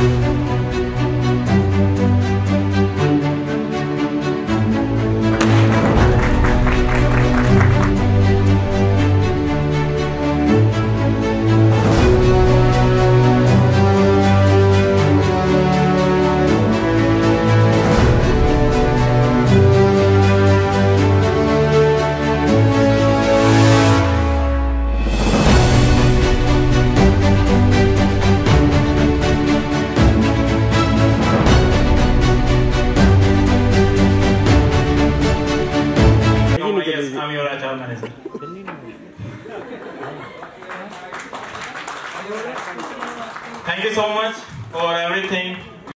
Oh, Manager. Thank you so much for everything.